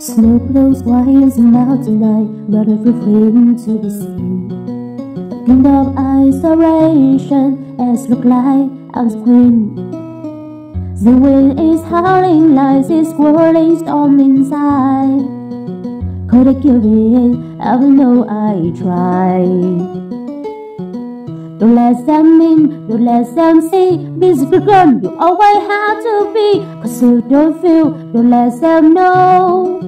Snow blows white and out tonight, not everything to be seen. Glint of isolation as look like I'm screen. The wind is howling like it's swirling storm inside. Could I give in? I know I tried. Don't let them in, don't let them see. Musical girl, you always have to be. Cause you don't feel, don't let them know.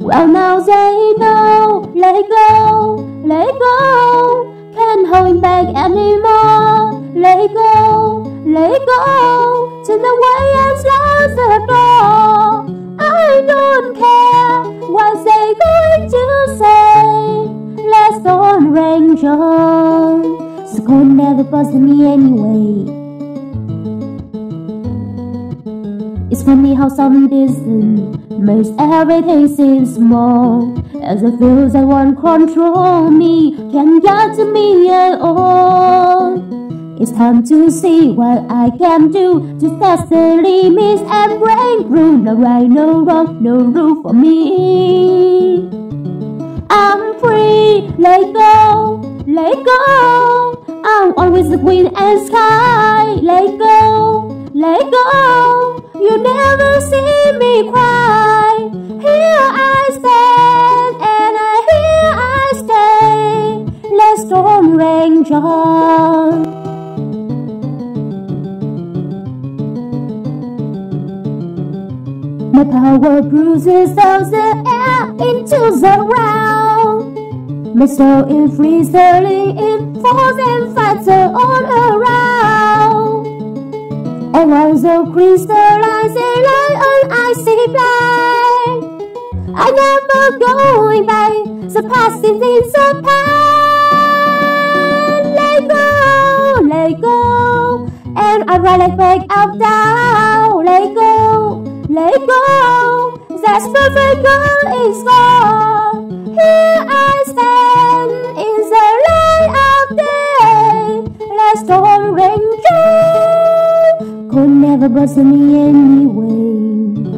Well, now they know. Let go, let go. Can't hold back anymore. Let go, let go. The way and close the door. I don't care what they going to say. Let's on ranger. Cold never bothered me anyway. It's funny how some distance makes everything seem small. As it feels that won't control me, can't get to me at all. It's time to see what I can do to test the limits and break through. No right, no wrong, no rule for me. I'm free, let go, let go. I'm always the queen and sky. Let go, let go. You never see me cry. Here I stand, and I here I stay. Let storm rage on. My power bruises the air into the ground. My soul is freezing in falls and fights all around. And as a crystallizing like an icy blind, I never going back, surpassing in the past. Let go, let go, and I ride like back up down. Let go, let go, that's perfect girl is gone. Here I stand in the light of day. Let's Storm Ranger could never bother me anyway.